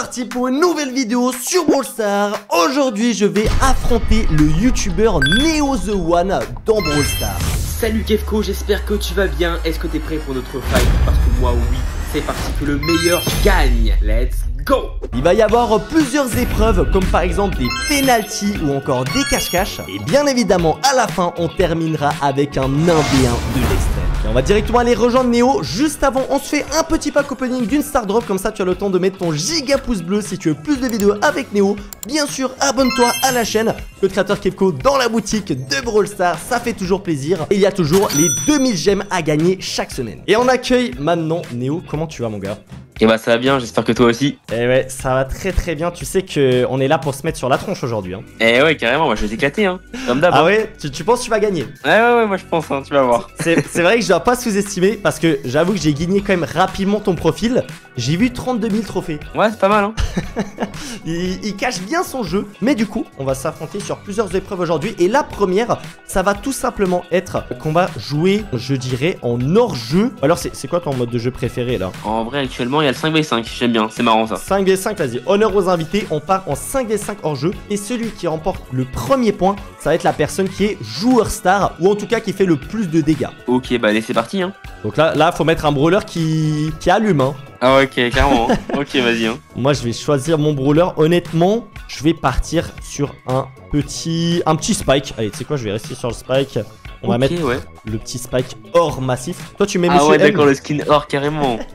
parti pour une nouvelle vidéo sur Brawl Stars. Aujourd'hui, je vais affronter le youtubeur Neo The One dans Brawl Stars. Salut Kefko, j'espère que tu vas bien. Est-ce que t'es prêt pour notre fight? Parce que moi, oui, c'est parti que le meilleur gagne. Let's go Il va y avoir plusieurs épreuves, comme par exemple des penalties ou encore des cache-cache. Et bien évidemment, à la fin, on terminera avec un 1v1 de l'extrême. Et on va directement aller rejoindre Néo. Juste avant, on se fait un petit pack opening d'une star drop. Comme ça, tu as le temps de mettre ton giga pouce bleu si tu veux plus de vidéos avec Néo. Bien sûr, abonne-toi à la chaîne. Le créateur Kepko dans la boutique de Brawl Stars. Ça fait toujours plaisir. Et il y a toujours les 2000 gemmes à gagner chaque semaine. Et on accueille maintenant Néo. Comment tu vas, mon gars? Et bah ça va bien, j'espère que toi aussi. Eh ouais, ça va très très bien. Tu sais que on est là pour se mettre sur la tronche aujourd'hui. Hein. Eh ouais, carrément, moi je vais t'éclater, hein. Comme d'hab. Ah hein. ouais? Tu, tu penses que tu vas gagner? Ouais, ouais, ouais, moi je pense, hein, tu vas voir. C'est c'est vrai que je dois pas sous-estimer parce que j'avoue que j'ai gagné quand même rapidement ton profil. J'ai vu 32 000 trophées. Ouais, c'est pas mal, hein. Il, il cache bien son jeu. Mais du coup, on va s'affronter sur plusieurs épreuves aujourd'hui. Et la première, ça va tout simplement être qu'on va jouer, je dirais, en hors-jeu. Alors, c'est quoi ton mode de jeu préféré là? En vrai, actuellement, il y a le 5v5, j'aime bien, c'est marrant ça. 5v5, vas-y, honneur aux invités, on part en 5v5 hors jeu et celui qui remporte le premier point, ça va être la personne qui est joueur star ou en tout cas qui fait le plus de dégâts. Ok, bah allez, c'est parti, hein. Donc là, là, faut mettre un brawler qui, qui allume. Hein. Ah ok, carrément. hein. ok, vas-y, hein. Moi, je vais choisir mon brawler. Honnêtement, je vais partir sur un petit, un petit spike. Allez, tu sais quoi, je vais rester sur le spike. On va mettre ouais. le petit spike or massif. Toi, tu mets Ah Monsieur ouais, d'accord, le skin or, carrément.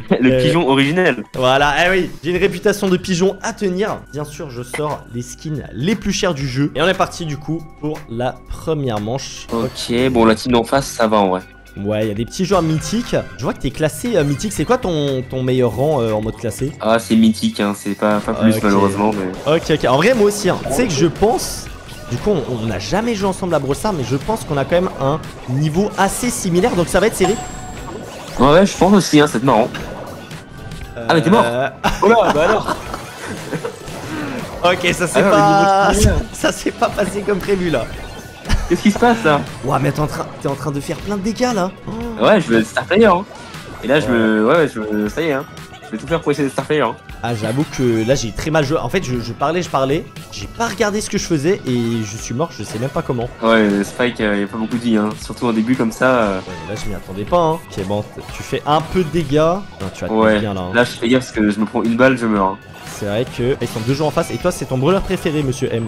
le Euh, pigeon originel. Voilà, eh oui, j'ai une réputation de pigeon à tenir. Bien sûr, je sors les skins les plus chers du jeu. Et on est parti du coup pour la première manche. Ok, bon, la team d'en face, ça va en vrai. Ouais, il y a des petits joueurs mythiques. Je vois que t'es classé euh, mythique. C'est quoi ton, ton meilleur rang euh, en mode classé? Ah, c'est mythique, hein, c'est pas, pas plus malheureusement, mais. Ok, ok. En vrai, moi aussi. Hein. Tu sais que je pense. Du coup, on n'a jamais joué ensemble à Brawl mais je pense qu'on a quand même un niveau assez similaire, donc ça va être serré. Ouais, ouais, je pense aussi, hein, c'est marrant. Ah, mais t'es mort. Euh, Oh là, bah alors Ok, ça s'est Ah pas, ça, ça s'est pas passé comme prévu là. Qu'est-ce qui se passe là? Ouah, mais t'es en train, t'es en train de faire plein de dégâts là. Oh. Ouais, je veux star player. Hein. Et là, je me. Ouais, ouais, je veux. Ça y est, hein. Je vais tout faire pour essayer d'être star player. Hein. Ah, j'avoue que là j'ai très mal joué. En fait, je, je parlais, je parlais. J'ai pas regardé ce que je faisais et je suis mort. Je sais même pas comment. Ouais, Spike, il y a pas beaucoup de vie, hein. Surtout en début comme ça. euh, Ouais, là, je m'y attendais pas. Hein. Ok, bon, tu fais un peu de dégâts. Non, tu vas te Ouais. bien là. hein. Là, je fais gaffe parce que je me prends une balle, je meurs. hein. C'est vrai que ils sont deux joueurs en face. Et toi, c'est ton brûleur préféré, Monsieur M.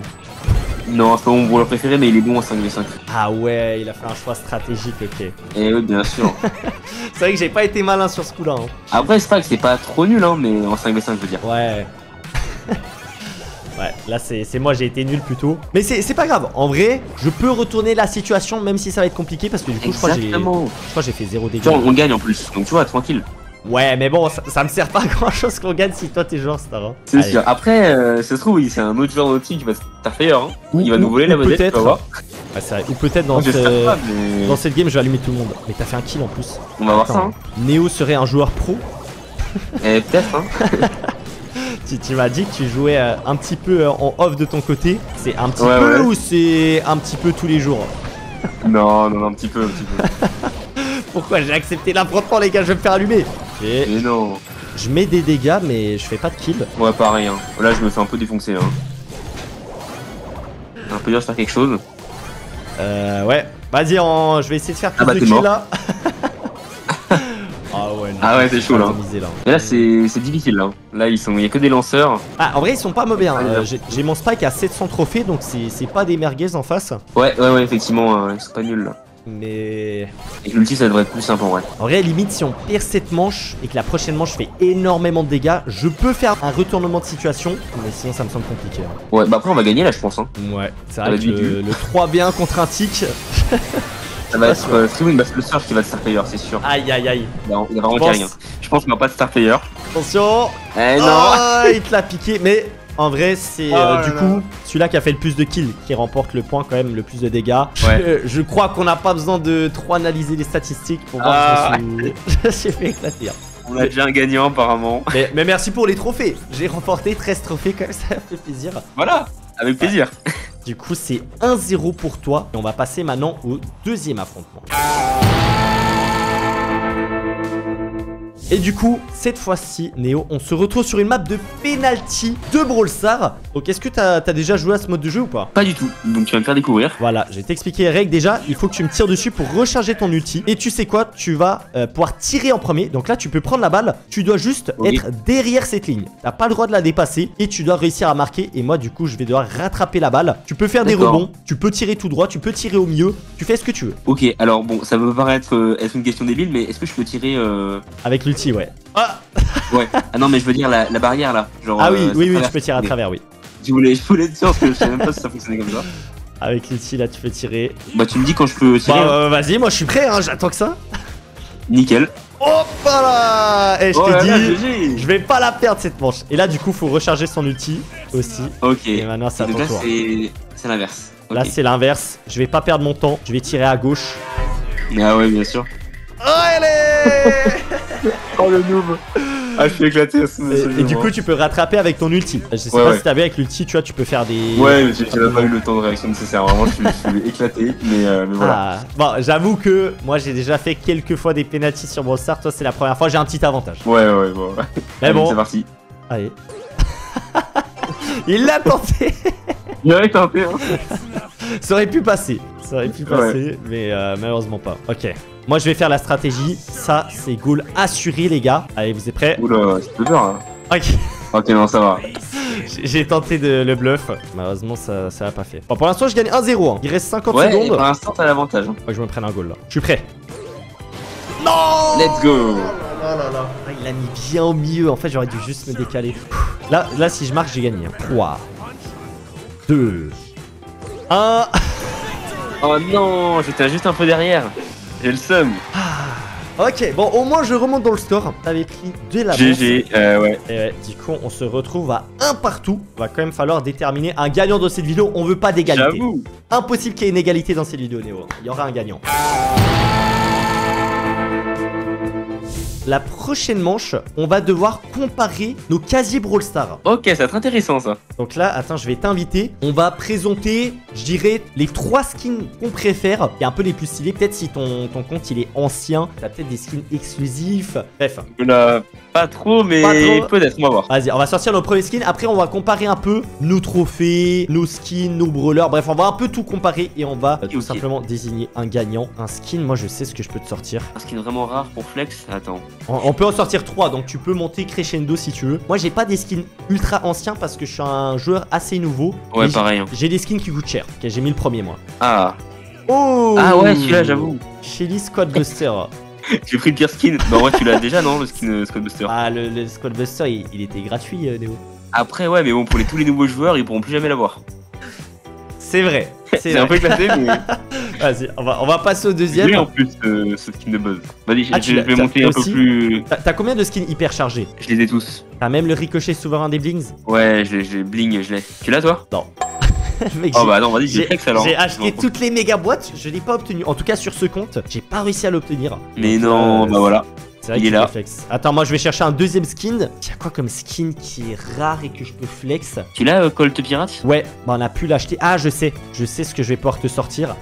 Non, c'est pas mon brawler préféré, mais il est bon en 5v5. Ah ouais, il a fait un choix stratégique. Ok. Et oui, bien sûr. C'est vrai que j'ai pas été malin sur ce coup-là. hein. Après, Spike, c'est pas trop nul, hein, mais en 5v5, je veux dire. Ouais. ouais, là c'est c'est moi, j'ai été nul plutôt. Mais c'est c'est pas grave. En vrai, je peux retourner la situation même si ça va être compliqué parce que du coup, je crois que j'ai je Exactement. crois que j'ai fait zéro dégâts. On gagne en plus. Donc, tu vois, tranquille. Ouais, mais bon, ça, ça me sert pas à grand chose qu'on gagne si toi t'es joueur star. hein. C'est sûr. Après, euh, ça se trouve, oui, c'est un autre joueur team qui va star player. Hein. Ou- Il va ou- nous voler la vedette, peut-être. vas voir. Ouais, c'est vrai. Ou peut-être dans, ce- mais. dans cette game, je vais allumer tout le monde. Mais t'as fait un kill en plus. On va voir ça, hein. Néo serait un joueur pro. Et peut-être, hein. Tu, tu m'as dit que tu jouais euh, un petit peu euh, en off de ton côté. C'est un petit Ouais, peu ouais. ou c'est un petit peu tous les jours? Non, non, non, un petit peu, un petit peu. Pourquoi j'ai accepté l'affrontement, les gars Je vais me faire allumer. Mais non. je mets des dégâts, mais je fais pas de kill. Ouais, pareil, hein. Là, je me fais un peu défoncer, hein. Un peu dur de faire quelque chose. Euh, ouais. Vas-y, je vais essayer de faire plus Ah bah, de mort. là. ah ouais, non. Ah ouais, c'est chaud, là. misé, là. C'est difficile, là. Là, ils sont... il y a que des lanceurs. Ah, en vrai, ils sont pas mauvais. hein. Euh, j'ai mon spike à 700 trophées, donc c'est c'est pas des merguez en face. Ouais, ouais, ouais, effectivement, euh, ils sont pas nuls, là. Mais Et que l'ulti, ça devrait être plus simple, en vrai. en vrai, limite, si on perd cette manche et que la prochaine manche fait énormément de dégâts, je peux faire un retournement de situation, mais sinon, ça me semble compliqué. hein. Ouais, bah après, on va gagner, là, je pense, hein. Ouais, c'est Ça vrai va que le, le 3v1 contre un tic. Ça va être euh, Bass le Surf qui va être star player, c'est sûr. Aïe, aïe, aïe. Il va, il va vraiment Je pense- carry, hein. Je pense qu'on va pas de star player. Attention. Eh non Oh, il te l'a piqué, mais en vrai, c'est Oh euh, du coup celui-là qui a fait le plus de kills qui remporte le point quand même le plus de dégâts. Ouais. Je crois qu'on n'a pas besoin de trop analyser les statistiques pour voir Ah. me suis fait éclater. hein. On a déjà un gagnant, apparemment. Mais, mais merci pour les trophées. J'ai remporté 13 trophées quand même, ça fait plaisir. Voilà Avec plaisir. Du coup, c'est 1-0 pour toi. Et on va passer maintenant au deuxième affrontement. Et du coup, cette fois-ci, Néo, on se retrouve sur une map de penalty de Brawl Stars. Donc, est-ce que t'as as déjà joué à ce mode de jeu ou pas? Pas du tout. Donc tu vas me faire découvrir. Voilà, je vais t'expliquer les règles. Déjà, il faut que tu me tires dessus pour recharger ton ulti. Et tu sais quoi? Tu vas euh, pouvoir tirer en premier. Donc là, tu peux prendre la balle. Tu dois juste Oui. être derrière cette ligne. T'as pas le droit de la dépasser. Et tu dois réussir à marquer. Et moi, du coup, je vais devoir rattraper la balle. Tu peux faire des rebonds. Tu peux tirer tout droit. Tu peux tirer au milieu. Tu fais ce que tu veux. Ok, alors bon, ça peut paraître euh, être une question débile, mais est-ce que je peux tirer euh... Avec l'ulti, ouais. Ah, Ouais. ah non, mais je veux dire la, la barrière là. Genre, ah oui, euh, ça oui, oui, tu peux tirer à travers, oui. Je voulais, je voulais être sûr parce que je savais même pas si ça fonctionnait comme ça. Avec l'ulti, là, tu peux tirer. Bah tu me dis quand je peux tirer. Bon, hein. euh, vas-y, moi, je suis prêt. Hein, J'attends que ça. Nickel. Hop là Et je Oh t'ai là, dit. Je vais pas la perdre cette manche. Et là, du coup, faut recharger son ulti aussi. Ok. Et maintenant, c'est à ton tour. c'est l'inverse. Là, c'est l'inverse. Je vais pas perdre mon temps. Je vais tirer à gauche. Ah ouais, bien sûr. Allez Oh le noob. Ah je suis éclaté et, et du coup, tu peux rattraper avec ton ulti. Je sais Ouais, pas ouais. si t'as vu avec l'ulti, tu vois, tu peux faire des. Ouais, mais j'ai pas eu le temps de réaction nécessaire. Vraiment, je suis, je suis éclaté. Mais, euh, mais voilà. Ah. Bon, j'avoue que moi, j'ai déjà fait quelques fois des penalties sur Brawl Stars. Toi, c'est la première fois. J'ai un petit avantage. Ouais, ouais, bon. Mais Allez, bon, C'est parti. allez. Il l'a tenté. Il aurait tenté, hein. Ça aurait pu passer. Ça aurait pu passer, mais euh, malheureusement pas. Ok. Moi, je vais faire la stratégie. Ça, c'est goal assuré, les gars. Allez, vous êtes prêts? Oula, c'est peu peur, hein. Ok. Ok, non, ça va. J'ai- tenté de le bluff. Malheureusement, ça, ça a pas fait. Bon, pour l'instant, je gagne 1-0. hein. Il reste 50 Ouais, et secondes. pour l'instant, t'as l'avantage. hein. Faut que je me prenne un goal là. Je suis prêt. Non Let's go. Ah, Il a mis bien au milieu. En fait, j'aurais dû juste me décaler. Là, là si je marque, j'ai gagné. 3, 2, 1. Oh non, j'étais juste un peu derrière. J'ai le seum. Ok, bon, au moins, je remonte dans le score. T'avais pris de l'avance. GG, euh, ouais. Et ouais, du coup, on se retrouve à un partout. Va quand même falloir déterminer un gagnant dans cette vidéo. On veut pas d'égalité. J'avoue. Impossible qu'il y ait une égalité dans cette vidéo, Néo. Il y aura un gagnant. La prochaine manche, on va devoir comparer nos casiers Brawl Stars. Ok, ça va être intéressant ça. Donc là, attends, je vais t'inviter. On va présenter, je dirais, les trois skins qu'on préfère. Et un peu les plus stylés. Peut-être si ton, ton compte il est ancien, t'as peut-être des skins exclusifs. Bref, Oula, pas trop, mais peut-être, on va voir. Vas-y, on va sortir nos premiers skins. Après, on va comparer un peu nos trophées, nos skins, nos brawlers. Bref, on va un peu tout comparer et on va tout simplement désigner un gagnant. Un skin, moi je sais ce que je peux te sortir. Un skin vraiment rare pour Flex. Attends. On, on peut en sortir trois, donc tu peux monter crescendo si tu veux. Moi, j'ai pas des skins ultra anciens parce que je suis un joueur assez nouveau. Ouais, pareil. hein. j'ai- des skins qui coûtent cher. Ok, j'ai mis le premier moi. Ah. Oh Ah ouais, celui-là, j'avoue. Shelly Squad Buster. J'ai pris le pire skin. Bah ouais, tu l'as déjà, non, le skin euh, Squad Buster? ah, le, le Squad Buster, il, il était gratuit, euh, Néo. Après, ouais, mais bon, pour les, tous les nouveaux joueurs, ils pourront plus jamais l'avoir. C'est vrai. C'est un peu éclaté, mais. Vas-y, on va, on va passer au J'ai deuxième. en plus euh, ce skin de buzz. Vas-y, je- Ah, je vais monter un peu plus. T'as combien de skins hyper chargés Je les ai tous. T'as même le ricochet souverain des blings Ouais, j'ai j'ai bling, je l'ai. Tu l'as toi Mec, Oh j'ai- bah non, vas-y, j'ai j'ai Flex alors. j'ai acheté Non. toutes les méga boîtes, je l'ai pas obtenu. En tout cas, sur ce compte, j'ai pas réussi à l'obtenir. Mais Donc, non, euh, bah voilà. C'est vrai il est là. flex. Attends, moi je vais chercher un deuxième skin. Il y a quoi comme skin qui est rare et que je peux flex Tu l'as, euh, Colt Pirate? Ouais, bah on a pu l'acheter. Ah, je sais, je sais ce que je vais pouvoir te sortir.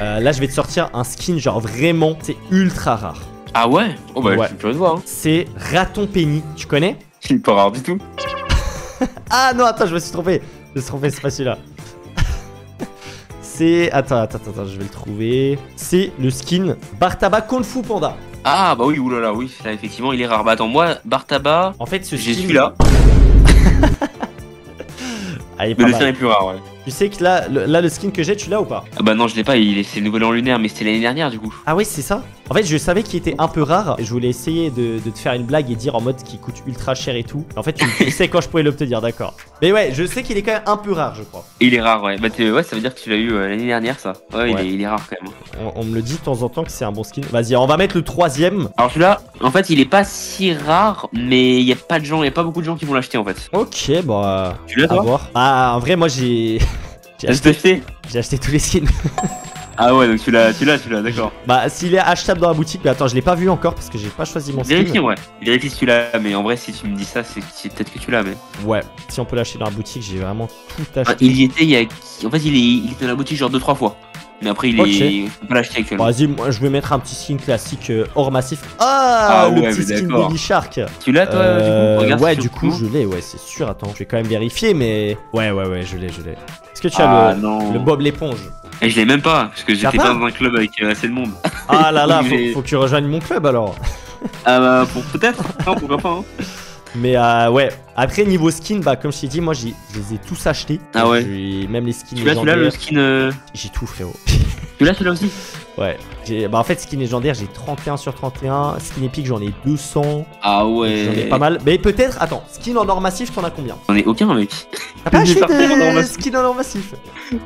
Euh, là, je vais te sortir un skin genre vraiment, c'est ultra rare. Ah ouais? Oh bah, Ouais. je suis curieux de voir. Hein. C'est Raton Penny. Tu connais? Il est pas rare du tout. Ah non, attends, je me suis trompé. Je me suis trompé, c'est pas celui-là. c'est. Attends, attends, attends, je vais le trouver. C'est le skin Bartaba Kung Fu Panda. Ah bah oui, oulala, oui, là effectivement, il est rare. Bah attends, moi, Bartaba, En fait, ce j'ai skin. celui-là, Ah, il est mais pas le sien mal. est plus rare, ouais. Tu sais que là, le, là, le skin que j'ai, tu l'as ou pas Ah bah non, je l'ai pas, il est, c'est le nouvel an lunaire, mais c'était l'année dernière du coup. Ah oui, c'est ça En fait, je savais qu'il était un peu rare. et Je voulais essayer de, de te faire une blague et dire en mode qu'il coûte ultra cher et tout. En fait, tu tu sais quand je pouvais l'obtenir, d'accord. Mais ouais, je sais qu'il est quand même un peu rare, je crois. Il est rare, ouais. Bah ouais, ça veut dire que tu l'as eu euh, l'année dernière, ça. Ouais, Il, Ouais. est, il est rare quand même. On, on me le dit de temps en temps que c'est un bon skin. Vas-y, on va mettre le troisième. Alors celui-là, en fait, il est pas si rare, mais il y a pas de gens, il y a pas beaucoup de gens qui vont l'acheter en fait. Ok, euh, Tu l'as toi voir. Ah, en vrai, moi j'ai. J'ai acheté, acheté j'ai acheté tous les skins. Ah ouais, donc tu l'as, tu l'as, tu l'as, d'accord. bah, s'il est achetable dans la boutique, mais attends, je l'ai pas vu encore parce que j'ai pas choisi mon skin. Vérifie, ouais. Vérifie si tu l'as, mais en vrai, si tu me dis ça, c'est c'est peut-être que tu l'as, mais. Ouais, si on peut l'acheter dans la boutique, j'ai vraiment tout Enfin, acheté. il y était, il y a. En fait, il est, il était dans la boutique genre 2-3 fois. Mais après, il est. Faut pas l'acheter actuellement. Vas-y, moi je vais mettre un petit skin classique euh, hors massif. Ah, Ah le ouais, petit skin. Baby Shark. Tu l'as, toi, Euh, du coup? Regarde ouais, du coup. je l'ai, ouais, c'est sûr. Attends, je vais quand même vérifier, mais. Ouais, ouais, ouais, je l'ai, je l'ai. Est-ce que tu Ah as le, non. le Bob l'éponge Et je l'ai même pas, parce que j'étais pas dans un club avec euh, assez de monde. Ah là là, faut, que tu rejoignes mon club alors. Ah bah, pour peut-être Non, pourquoi pas, hein. Mais euh, ouais, après niveau skin, bah comme je t'ai dit, moi j'ai- je les ai tous achetés. Ah ouais. Même les skins Tu l'as, tu l'as, le skin. euh, J'ai tout frérot. Tu l'as, celui-là aussi? Ouais. Bah en fait, skin légendaire, j'ai 31 sur 31. Skin épique, j'en ai 200. Ah ouais. J'en ai pas mal. Mais peut-être, attends, skin en or massif, t'en as combien? J'en ai aucun, mec. T'as pas acheté en skin en or massif?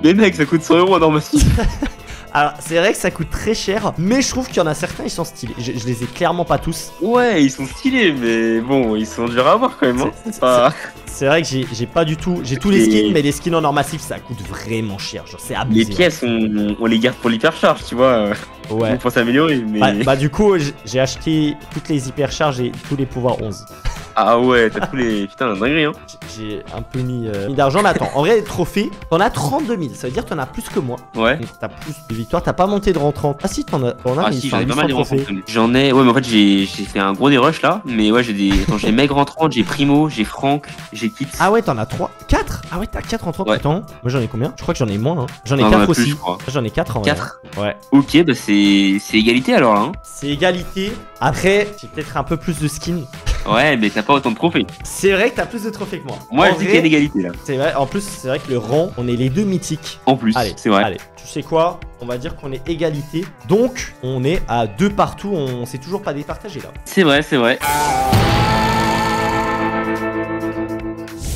Mais mec, ça coûte 100 euros en or massif. Alors, c'est vrai que ça coûte très cher, mais je trouve qu'il y en a certains, ils sont stylés. Je, je les ai clairement pas tous. Ouais, ils sont stylés, mais bon, ils sont durs à avoir quand même. Hein. C'est pas... C'est vrai que j'ai pas du tout. J'ai tous les skins, mais les skins en or massif, ça coûte vraiment cher. Genre, c'est abusé. Les pièces, on, on les garde pour l'hypercharge, tu vois. Ouais. Pour s'améliorer, mais. Bah, bah, du coup, j'ai acheté toutes les hypercharges et tous les pouvoirs 11. Ah ouais, t'as tous les. Putain, la dinguerie, hein. J'ai un peu mis, euh, mis d'argent, mais attends, en vrai, les trophées, t'en as 32 000. Ça veut dire que t'en as plus que moi. Ouais. Donc, t'as plus de victoires. T'as pas monté de rang 30. Ah si, t'en as, t'en as Ah si, j'en ai pas mal des 800 trophées. rencontres. J'en ai. Ouais, mais en fait, j'ai j'ai fait un gros des rushs là. Mais ouais, j'ai des. J'ai Meg rentrante, j'ai Primo, j'ai Franck, j'ai Ah ouais, t'en as 3 4 Ah ouais, t'as 4 en 30 Ouais. Attends, moi j'en ai combien Je crois que j'en ai moins. Hein. J'en ai Ah, 4 on a plus, aussi. crois. J'en ai 4 en vrai. 4 Ouais. Ok, bah c'est égalité alors là. Hein. C'est égalité. Après, j'ai peut-être un peu plus de skins. Ouais, mais t'as pas autant de trophées. C'est vrai que t'as plus de trophées que moi. Moi, En je dis qu'il y a une égalité là. C'est vrai, en plus, c'est vrai que le rang, on est les deux mythiques. En plus, Allez, c'est vrai. Allez, tu sais quoi? On va dire qu'on est égalité. Donc, on est à deux partout. On s'est toujours pas départagé là. C'est vrai, c'est vrai.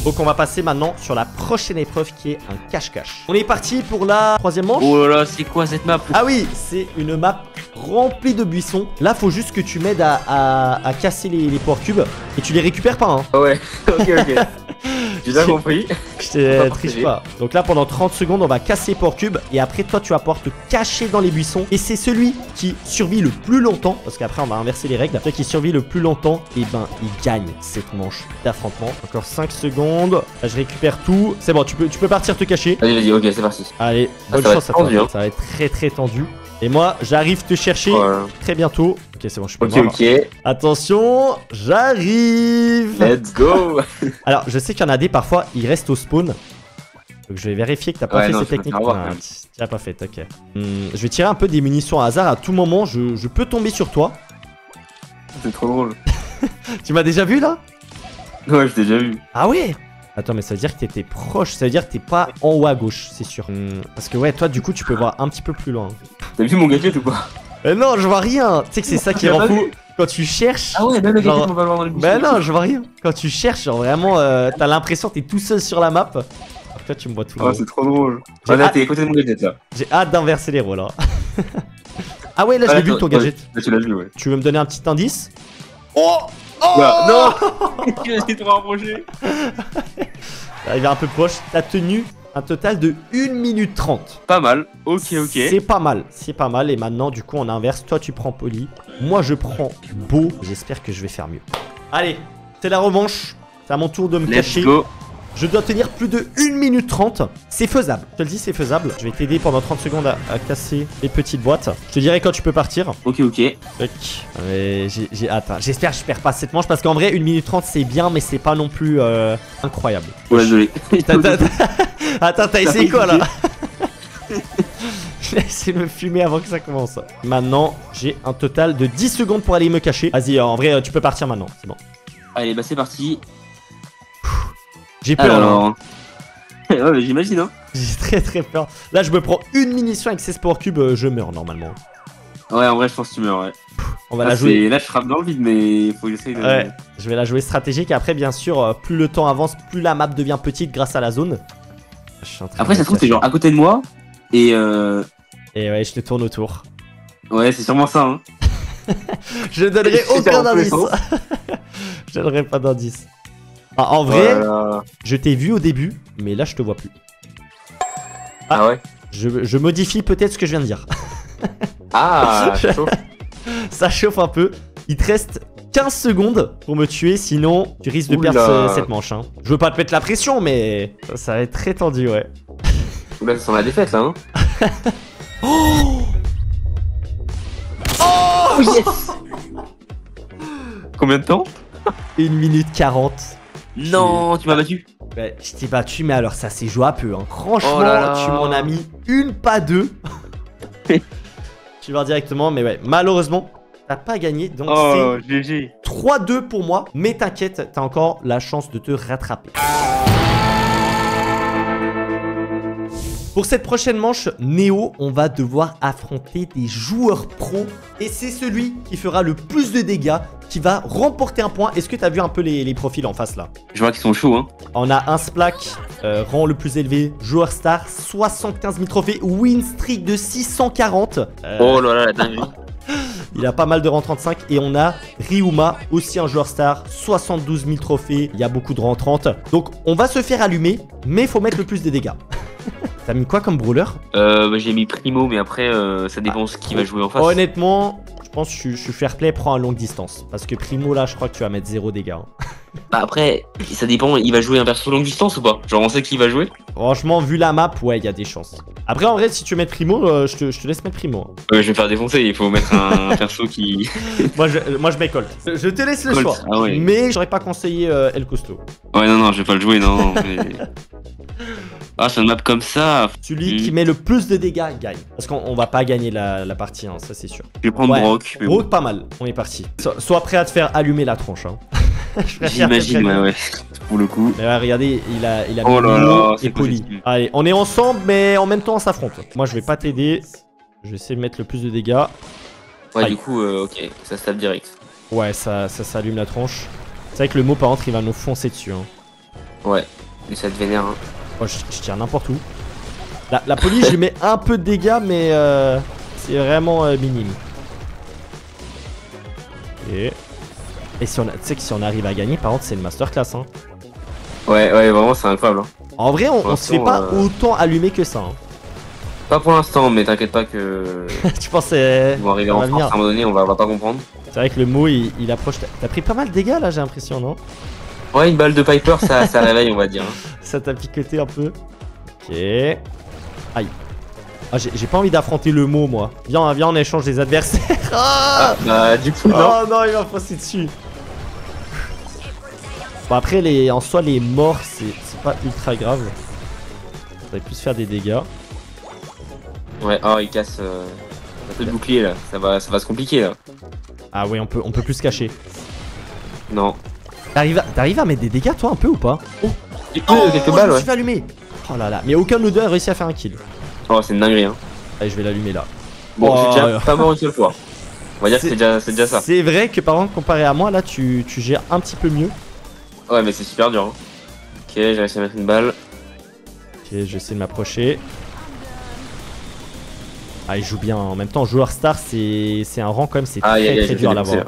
Donc, on va passer maintenant sur la prochaine épreuve qui est un cache-cache. On est parti pour la troisième manche. Oh là là, c'est quoi cette map Ah oui, c'est une map remplie de buissons. Là, faut juste que tu m'aides à, à- à casser les, les power cubes et tu les récupères pas. Hein. Ouais, ok, ok. J'ai bien compris. Je te pas triche partager. pas. Donc là, pendant 30 secondes, on va casser les power cubes et après, toi, tu vas pouvoir te cacher dans les buissons. Et c'est celui qui survit le plus longtemps, parce qu'après, on va inverser les règles. Celui qui survit le plus longtemps, et ben, il gagne cette manche d'affrontement. Encore 5 secondes. Là, je récupère tout. C'est bon, tu peux, tu peux partir te cacher. Vas-y, vas-y, ok, c'est parti. Allez, Ah, bonne ça va chance à toi. hein. Ça va être très très tendu. Et moi, j'arrive te chercher Voilà. très bientôt. Ok, c'est bon, je peux Ok, voir. ok, Attention, j'arrive. let's go. Alors, je sais qu'il y en a des parfois, ils restent au spawn. Donc je vais vérifier que t'as pas Ouais, fait non, cette je peux technique. faire voir, Ah, quand même. tu l'as pas fait, ok. Hmm, je vais tirer un peu des munitions à hasard. À tout moment, je, je peux tomber sur toi. C'est trop drôle. Tu m'as déjà vu là? Ouais, je t'ai déjà vu. Ah ouais? Attends, mais ça veut dire que t'étais proche. Ça veut dire que t'es pas en haut à gauche, c'est sûr. Hmm, parce que ouais, toi, du coup, tu peux voir un petit peu plus loin. T'as vu mon gadget ou pas? Euh, non, je vois rien. Tu sais que c'est ça qui rend fou. Quand tu cherches. Ah ouais, même le Genre- gadget, on va le voir dans les bouches. Bah non, je vois rien. Quand tu cherches, genre vraiment, euh, t'as l'impression que t'es tout seul sur la map. Toi, tu me vois tout Oh, loin. c'est trop drôle. Là, t'es côté de mon gadget là. J'ai hâte d'inverser les rôles. hein. ah ouais, là, je l'ai vu ton gadget. Là, tu l'as vu, ouais. Tu veux me donner un petit indice? Oh Oh non Tu as essayé de te rapprocher Arrivé un peu proche. T'as tenu un total de 1 minute 30. Pas mal, ok, ok. C'est pas mal, c'est pas mal. Et maintenant, du coup, on inverse. Toi, tu prends poli. Moi, je prends beau. J'espère que je vais faire mieux. Allez, c'est la revanche. C'est à mon tour de me Let's cacher. go. Je dois tenir plus de 1 minute 30. C'est faisable. Je te le dis, c'est faisable. Je vais t'aider pendant 30 secondes à, à casser les petites boîtes. Je te dirai quand tu peux partir. Ok, ok. Ok. Mais j'ai j'ai hâte. hein. J'espère que je perds pas cette manche parce qu'en vrai, 1 minute 30 c'est bien, mais c'est pas non plus euh, incroyable. Ouais, désolé. Attends, t'as essayé quoi là J'ai essayé de me fumer avant que ça commence. Maintenant, j'ai un total de 10 secondes pour aller me cacher. Vas-y, en vrai, tu peux partir maintenant. C'est bon. Allez, bah c'est parti. J'ai peur. là. Alors. ouais, mais j'imagine, hein. J'ai très très peur. Là, je me prends une munition avec ces sport cubes, euh, je meurs normalement. Ouais, en vrai, je pense que tu meurs, ouais. On va Là, la jouer. Ah, là, je frappe dans le vide, mais faut que j'essaye de. Ouais, je vais la jouer stratégique. Après, bien sûr, euh, plus le temps avance, plus la map devient petite grâce à la zone. Après, ça se trouve, t'es genre à côté de moi. Et euh. Et ouais, je te tourne autour. Ouais, c'est sûrement ça, hein. Je ne donnerai C'est aucun indice. je donnerai pas d'indice. Ah, en vrai, Voilà. je t'ai vu au début, mais là, je te vois plus. Ah ouais Je, je modifie peut-être ce que je viens de dire. Ah. Ça chauffe un peu. Il te reste 15 secondes pour me tuer, sinon tu risques de Oula. perdre ce- cette manche. hein. Je veux pas te mettre la pression, mais ça va être très tendu, ouais. Là, ça sent la défaite, là, hein. Oh Oh yes Combien de temps? 1 minute 40. Non, tu m'as battu. Ouais, je t'ai battu, mais alors ça s'est joué à peu. Hein. Franchement, Oh là là. tu m'en as mis une, pas deux. vais voir directement, mais ouais, malheureusement, t'as pas gagné. Donc Oh, c'est 3-2 pour moi. Mais t'inquiète, t'as encore la chance de te rattraper. Pour cette prochaine manche, Néo, on va devoir affronter des joueurs pros. Et c'est celui qui fera le plus de dégâts qui va remporter un point. Est-ce que t'as vu un peu les, les profils en face là? Je vois qu'ils sont chauds, hein. On a un Splack, euh, rang le plus élevé, joueur star, 75 000 trophées, win streak de 640. Euh, Oh là là, la dinguerie. Il a pas mal de rang 35. Et on a Ryuma, aussi un joueur star, 72 000 trophées. Il y a beaucoup de rang 30. Donc on va se faire allumer, mais il faut mettre le plus de dégâts. T'as mis quoi comme brawler? Euh, bah, j'ai mis Primo, mais après, euh, ça dépend ce qui va jouer en face. Honnêtement, je pense que je, suis- je suis fair play, prends à longue distance. Parce que Primo là, je crois que tu vas mettre 0 dégâts. hein. Bah, après, ça dépend, il va jouer un perso longue distance ou pas? Genre, on sait qui va jouer? Franchement, vu la map, ouais, il y a des chances. Après, en vrai, si tu veux mettre Primo, euh, je, te, je te laisse mettre Primo. hein. Euh, Je vais me faire défoncer, il faut mettre un perso qui. Moi, je, moi, je mets Colt. Je te laisse le Colt, choix. ah ouais. Mais j'aurais pas conseillé euh, El Costo. Ouais, non, non, je vais pas le jouer, non. mais- Ah, sur une map comme ça, Celui Mm. qui met le plus de dégâts gagne. Parce qu'on on va pas gagner la, la partie, hein, ça c'est sûr. je vais prendre Ouais. Brock. mais pas mal. On est parti. So- sois prêt à te faire allumer la tronche. Hein. J'imagine, ouais, ouais. Pour le coup. Mais ouais, regardez, il a, il a Oh mis là et poli. Allez, on est ensemble, mais en même temps on s'affronte. Moi, je vais pas t'aider. Je vais essayer de mettre le plus de dégâts. Ouais, Aïe. du coup, euh, ok, ça se tape direct. Ouais, ça, ça s'allume la tronche. C'est vrai que le mot par contre, il va nous foncer dessus. Hein. Ouais, mais ça te vénère, hein. Oh, je, je tire n'importe où. La, la police, je lui mets un peu de dégâts, mais euh, c'est vraiment euh, minime. Et, et si on, a- tu sais que si on arrive à gagner, par contre, c'est une masterclass. Hein. Ouais, ouais, vraiment, c'est incroyable. Hein. En vrai, on, on se fait pas euh, autant allumer que ça. hein. Pas pour l'instant, mais t'inquiète pas que. tu penses Ils vont arriver en va France à un moment donné, on va, on va pas comprendre. c'est vrai que le mot il, il approche. T'as- pris pas mal de dégâts là, j'ai l'impression, non? Ouais, une balle de Piper, ça, ça réveille, on va dire. hein. Ça t'a picoté un peu. Ok. Aïe. Ah, j'ai pas envie d'affronter le mot, moi. Viens, viens, on échange des adversaires. Ah Ah, bah, du coup, non. Oh non, il va passer dessus. Bon, après, les, en soi, les morts, c'est pas ultra grave. Ça va plus faire des dégâts. Ouais, oh, il casse euh, un peu de bouclier là. Ça va, ça va se compliquer là. Ah, ouais, on peut, on peut plus se cacher. Non. T'arrives à, à mettre des dégâts, toi, un peu ou pas? Oh, oh, quelques je balles, me ouais. suis allumer. Oh là là, mais aucun de nous deux a réussi à faire un kill. Oh, c'est une dinguerie, hein. Allez, je vais l'allumer là. Bon, Oh, j'ai déjà ouais. pas mort une seule fois. On va dire que C'est- déjà, déjà ça. C'est vrai que par contre, comparé à moi, là, tu, tu gères un petit peu mieux. Ouais, mais c'est super dur. Hein. Ok, j'ai réussi à mettre une balle. Ok, je vais essayer de m'approcher. Ah, il joue bien. En même temps, joueur star, c'est un rang quand même, c'est Aïe, très très dur à l'avoir.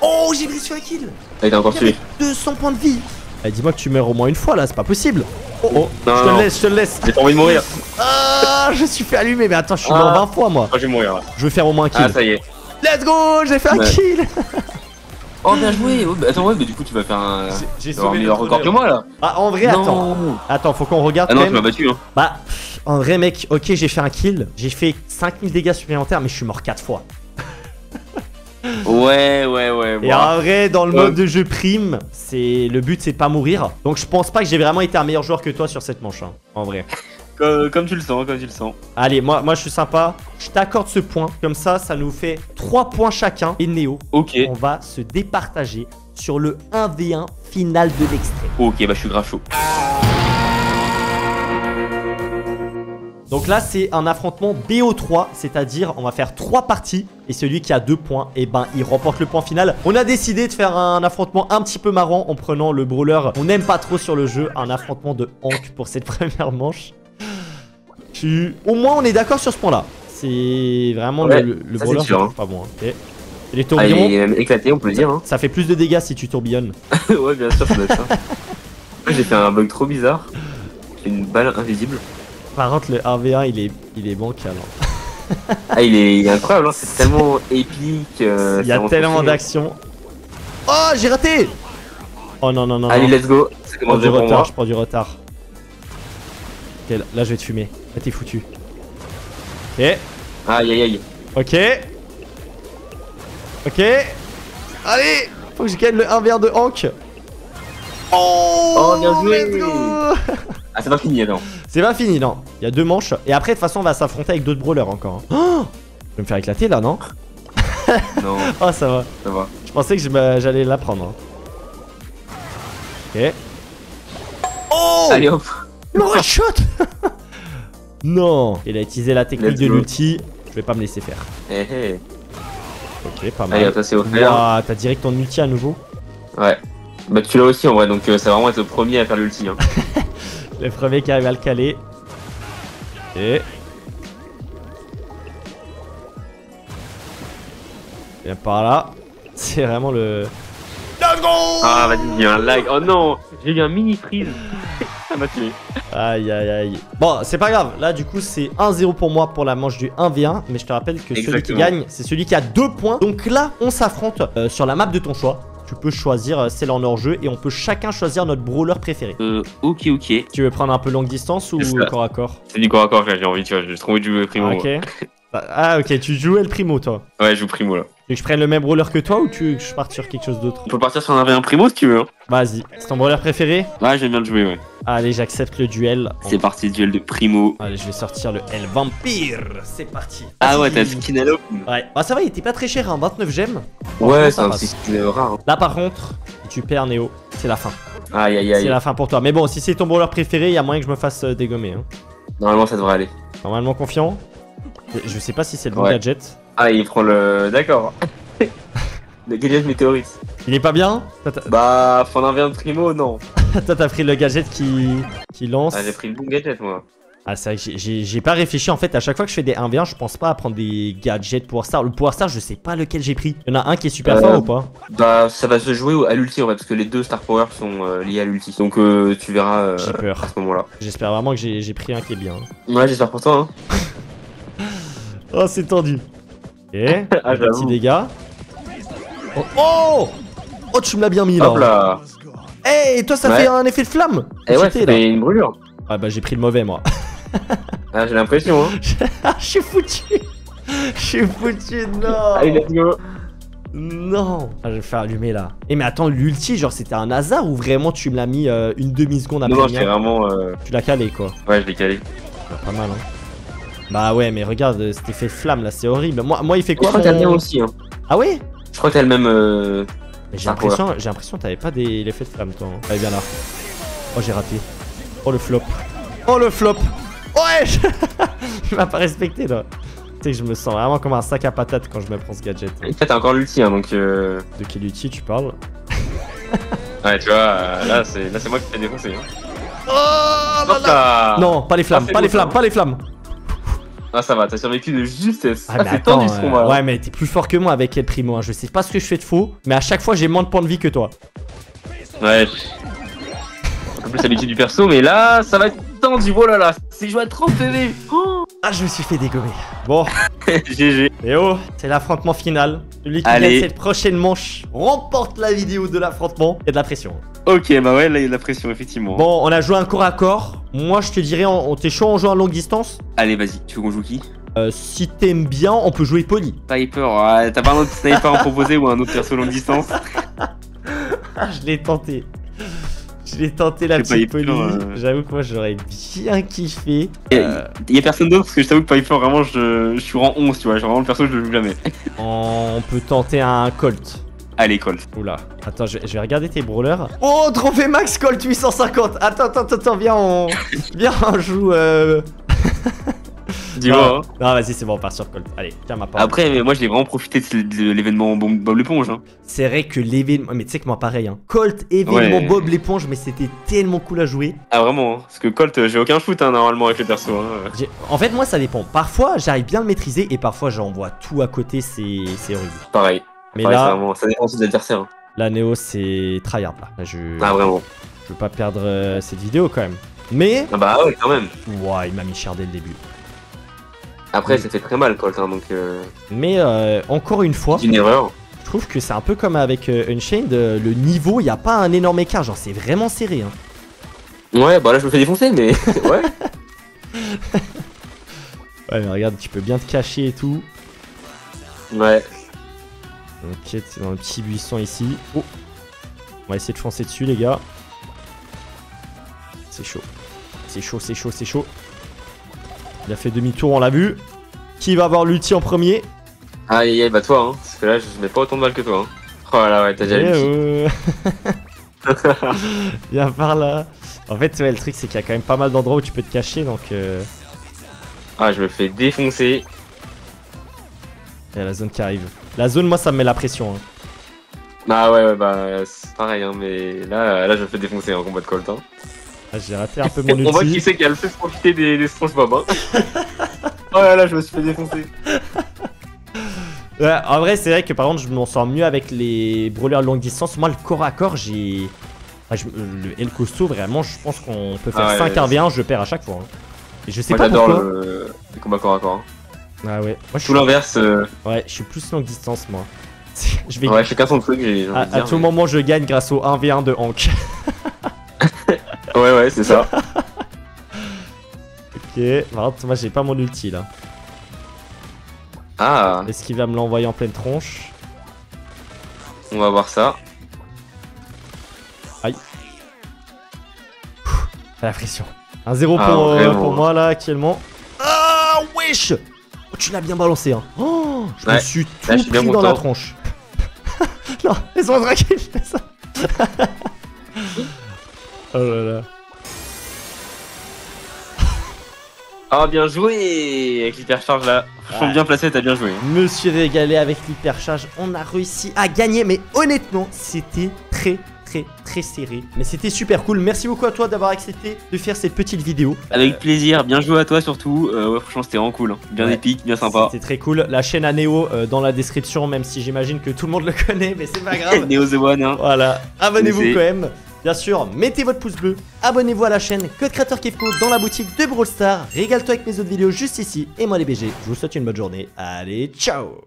Oh, j'ai réussi un kill Ah, il a encore tué. 200 points de vie Eh, Dis-moi que tu meurs au moins une fois là, c'est pas possible Oh oh, Non, je te non. le laisse, je te le laisse J'ai pas envie de mourir. Ah, je suis fait allumer, mais attends, je suis Ah. mort 20 fois moi je vais mourir là. Je veux faire au moins un kill. Ah, ça y est. Let's go, j'ai fait un kill Oh, bien joué. Oh, bah, attends, ouais, mais du coup, tu vas faire un. J'ai un meilleur record que moi là. Ah, en vrai, attends. non. Attends, faut qu'on regarde Ah non, tu m'as battu, hein. Bah, pff, en vrai, mec, ok, j'ai fait un kill. J'ai fait 5000 dégâts supplémentaires, mais je suis mort 4 fois. Ouais, ouais, ouais. Et bon. en vrai, dans le Ouais. mode de jeu prime, c'est le but, c'est de pas mourir. Donc, je pense pas que j'ai vraiment été un meilleur joueur que toi sur cette manche, hein, en vrai. Comme, comme tu le sens, comme tu le sens. Allez, moi, moi, je suis sympa. Je t'accorde ce point. Comme ça, ça nous fait 3 points chacun. Et Néo, Ok. on va se départager sur le 1v1 final de l'extrait. Ok, bah, je suis grave chaud. Donc là, c'est un affrontement BO3, c'est-à-dire on va faire 3 parties et celui qui a 2 points, et ben il remporte le point final. On a décidé de faire un affrontement un petit peu marrant en prenant le brawler. On n'aime pas trop sur le jeu, un affrontement de Hank pour cette première manche. Tu... Au moins, on est d'accord sur ce point-là. C'est vraiment Ouais, le, le brawler, c'est sûr, hein. pas bon. hein. Et les Ah, il est même éclaté, on peut le dire. Hein. ça fait plus de dégâts si tu tourbillonnes. ouais, bien sûr, ça doit être ça. Ouais, J'ai fait un bug trop bizarre. Une balle invisible. Par contre, le 1v1, il est, il est bancal. hein. Ah, il est, il est incroyable, hein, c'est tellement épique. euh, Il y a tellement trop d'actions. Oh, j'ai raté Oh non, non, non. Allez, non. let's go. Ça Je prends commence du bien pour retard, moi. je prends du retard. Ok, là, je vais te fumer. Là t'es foutu. Ok. Aïe aïe aïe. Ok. Ok. Allez Faut que je gagne le 1v1 de Hank. Oh, Oh, bien joué. Ah, c'est pas fini, attends. C'est pas fini, non. Il y a deux manches. Et après, de toute façon, on va s'affronter avec d'autres brawlers encore. hein. Oh je vais me faire éclater là, non Non, Oh, ça va. ça va. Je pensais que je j'allais la prendre. hein. Ok. Oh Allez hop. Le one shot Non Il a utilisé la technique Let's de l'ulti. Je vais pas me laisser faire. Eh eh. Ok, pas Allez, mal. Ouah, t'as direct ton ulti à nouveau Ouais. Bah, tu l'as aussi en vrai, donc euh, ça va vraiment être le premier à faire l'ulti. Hein. Le premier qui arrive à le caler. Et. Viens par là. C'est vraiment le. Ah, vas-y, il y a un lag. Oh non, j'ai eu un mini freeze. Ça m'a tué. Aïe aïe aïe. Bon, c'est pas grave. Là, du coup, c'est 1-0 pour moi pour la manche du 1v1. Mais je te rappelle que celui qui gagne, c'est celui qui a 2 points. Donc là, on s'affronte euh, sur la map de ton choix. Tu peux choisir euh, celle en hors-jeu et on peut chacun choisir notre brawler préféré. Euh, ok, ok. Tu veux prendre un peu longue distance ou corps à corps? C'est du corps à corps, j'ai envie, tu vois. J'ai trop envie de jouer primo. Ah, Ok. Ah, ok, tu jouais le primo, toi. Ouais, je joue primo là. Tu veux que je prenne le même brawler que toi ou tu veux que je parte sur quelque chose d'autre? On peut partir sur un 1 primo si tu veux. Hein. Vas-y. C'est ton brawler préféré? Ouais, j'aime bien le jouer, ouais. Allez, j'accepte le duel. C'est parti, duel de primo. Allez, je vais sortir le L Vampire. C'est parti. Ah ouais, t'as skin à. Ouais. Ah, ça va, il était pas très cher, hein, 29 gemmes. Ouais, c'est un petit skin rare. hein. Là, par contre, tu perds Néo. C'est la fin. Aïe aïe C'est aïe. la fin pour toi. Mais bon, si c'est ton brawler préféré, il y a moyen que je me fasse euh, dégommer. hein. Normalement, ça devrait aller. Normalement confiant. Je sais pas si c'est le bon Ouais. gadget. Ah, il prend le. D'accord. le gadget météorite. Il est pas bien Toi, t'as- Bah, prendre un 1 primo, non. Toi, t'as pris le gadget qui, qui lance. Ah, j'ai pris le bon gadget, moi. Ah, c'est vrai que j'ai- j'ai j'ai pas réfléchi. En fait, à chaque fois que je fais des 1v1, je pense pas à prendre des gadgets Power Star. Le Power Star, je sais pas lequel j'ai pris. Il y en a un qui est super Euh, fort ou pas Bah, ça va se jouer à l'ulti en fait, parce que les deux Star Power sont euh, liés à l'ulti. Donc, euh, tu verras euh, J'ai peur. à ce moment-là. J'espère vraiment que j'ai j'ai pris un qui est bien. Ouais, j'espère pour toi. Hein. Oh, c'est tendu. Ok. Ah, un petit j'avoue. dégât. Oh, oh Oh, tu me l'as bien mis là. Hop là. Hey, toi, ça Ouais. fait un effet de flamme. Et ouais, c'est une brûlure. Ah, bah, j'ai pris le mauvais, moi. Ah, j'ai l'impression. Hein. Ah, je suis foutu. Je suis foutu, non. Allez, let's go. Non Ah, je vais faire allumer là. Eh mais attends, l'ulti, genre c'était un hasard ou vraiment tu me l'as mis euh, une demi-seconde après Non, non, c'est vraiment. euh, Tu l'as calé quoi. Ouais, je l'ai calé. Ah, Pas mal hein. Bah ouais, mais regarde, euh, cet effet de flamme là, c'est horrible. Moi, moi il fait Je quoi crois que t'as le mon- mien aussi. Hein. Ah ouais? Je crois que t'as le même. euh, Mais J'ai l'impression j'ai l'impression que t'avais pas des l'effet de flamme toi. hein. Allez, viens là. Oh, j'ai raté. Oh le flop. Oh le flop Ouais je- Il m'a pas respecté là. Tu sais que je me sens vraiment comme un sac à patates quand je me prends ce gadget. En fait, t'as encore l'ulti, hein, donc. euh, De quel outil tu parles? Ouais, tu vois, euh, là, c'est là, c'est moi qui t'ai défoncé. Hein. Oh là Non, pas les flammes, Ah, c'est pas les flammes, pas les flammes Ah, ça va, t'as survécu de justesse. Ah, Ah, mais c'est tendu ce euh, combat. là. ouais mais t'es plus fort que moi avec El Primo, hein. je sais pas ce que je fais de faux, mais à chaque fois j'ai moins de points de vie que toi. Ouais. Un peu plus habitué du perso, mais là, ça va être tendu. Oh là là, c'est joué à 30 PV. Ah je me suis fait dégommer. Bon, GG. et oh, c'est l'affrontement final. Celui qui gagne cette prochaine manche remporte la vidéo de l'affrontement. Il y a de la pression. Ok, bah ouais, là, il y a de la pression, effectivement. Bon, on a joué un corps à corps. Moi je te dirais, on, on t'es chaud en jouant à longue distance Allez, vas-y, tu veux qu'on joue qui? Euh, Si t'aimes bien, on peut jouer poli. Piper, ouais, t'as pas un autre sniper à proposer ou un autre perso longue distance? Ah, je l'ai tenté. Je l'ai tenté la J'ai petite poli. peur, euh. J'avoue que moi j'aurais bien kiffé. Il Euh, y a personne d'autre parce que je t'avoue que Piper, vraiment, je, je suis rang 11, tu vois. Genre, vraiment, le perso, je le joue jamais. on peut tenter un Colt. Allez, Colt. Oula, attends, je vais, je vais regarder tes brawlers. Oh, trophée max Colt 850. Attends, attends, attends, viens, on, viens, on joue. Euh... Dis-moi. hein. Non, vas-y, c'est bon, on part sur Colt. Allez, tiens ma part. Après, mais moi, j'ai vraiment profité de, l'événement Bob l'éponge. Hein. C'est vrai que l'événement. Mais tu sais que moi, pareil, hein. Colt, événement Ouais. Bob l'éponge, mais c'était tellement cool à jouer. Ah, vraiment, hein. parce que Colt, euh, j'ai aucun shoot hein, normalement avec le perso. Hein. En fait, moi, ça dépend. Parfois, j'arrive bien à le maîtriser et parfois, j'envoie tout à côté, c'est horrible. Pareil. Mais Pareil, là, vraiment, ça dépend des adversaires. la Néo, c'est tryhard là. Là, Je, Ah, vraiment. je veux pas perdre euh, cette vidéo quand même. Mais. Ah, bah ouais, quand même. Ouah, il m'a mis cher dès le début. Après, ça fait très mal, Colt, hein, donc euh, Mais euh, encore une fois, c'est une erreur. je trouve que c'est un peu comme avec euh, Unchained, euh, le niveau, il n'y a pas un énorme écart, genre c'est vraiment serré. Hein. Ouais, bah là, je me fais défoncer, mais ouais. Ouais, mais regarde, tu peux bien te cacher et tout. Ouais. Ok, c'est dans le petit buisson ici. Oh On va essayer de foncer dessus, les gars. C'est chaud. C'est chaud, c'est chaud, c'est chaud. Il a fait demi-tour, on l'a vu. Qui va avoir l'ulti en premier Aïe aïe aïe, bah toi, hein. Parce que là, je mets pas autant de balles que toi. Hein. Oh là ouais, t'as déjà Eh l'ulti. Viens par là. En fait, ouais, le truc, c'est qu'il y a quand même pas mal d'endroits où tu peux te cacher, donc... Euh... Ah, je me fais défoncer. Il y a la zone qui arrive. La zone, moi, ça me met la pression. hein. Ah ouais, ouais, bah c'est pareil, hein. Mais là, là, je me fais défoncer en combat de Colt. Hein. Ah, J'ai raté un peu mon On voit qui c'est qui a le fait profiter des, des SpongeBob. Hein. oh là là, je me suis fait défoncer. Ouais, en vrai, c'est vrai que par contre, je m'en sors mieux avec les brawlers longue distance. Moi, le corps à corps, j'ai. Ah, je- Le El Costo, vraiment, je pense qu'on peut faire Ah ouais, 5 ouais, 1v1, je perds à chaque fois. hein. Et je sais Moi, pas pourquoi. le... les combats corps à corps. hein. Ah ouais. Moi, je Tout suis... l'inverse, euh, Ouais, je suis plus longue distance, moi. je vais. ouais, chacun son truc, j'ai j'ai à, tout mais- moment, je gagne grâce au 1v1 de Hank. Ouais, ouais, c'est ça. ok. Par contre, moi, j'ai pas mon ulti là. Ah, Est-ce qu'il va me l'envoyer en pleine tronche? On va voir ça. Ah, la pression. Un 0 Ah, pour, euh, pour moi là actuellement. Ah wesh oh, Tu l'as bien balancé hein. Oh, je me suis tout Là, pris dans la tronche. non, laisse-moi tranquille, je fais ça. oh là là. Ah, bien joué Avec l'hypercharge là. Franchement, Ouais. bien placé, t'as bien joué. Me suis régalé avec l'hypercharge. On a réussi à gagner, mais honnêtement, c'était très très très serré. Mais c'était super cool. Merci beaucoup à toi d'avoir accepté de faire cette petite vidéo. Avec plaisir, bien joué à toi surtout. Euh, ouais, franchement, c'était vraiment cool. hein. Bien Ouais. épique, bien sympa. C'était très cool. La chaîne à Néo euh, dans la description, même si j'imagine que tout le monde le connaît, mais c'est pas grave. Neo The One, hein. Voilà, abonnez-vous quand même. Bien sûr, mettez votre pouce bleu, abonnez-vous à la chaîne Code Créateur Kefko dans la boutique de Brawl Stars. Régale-toi avec mes autres vidéos juste ici. Et moi les BG, je vous souhaite une bonne journée. Allez, ciao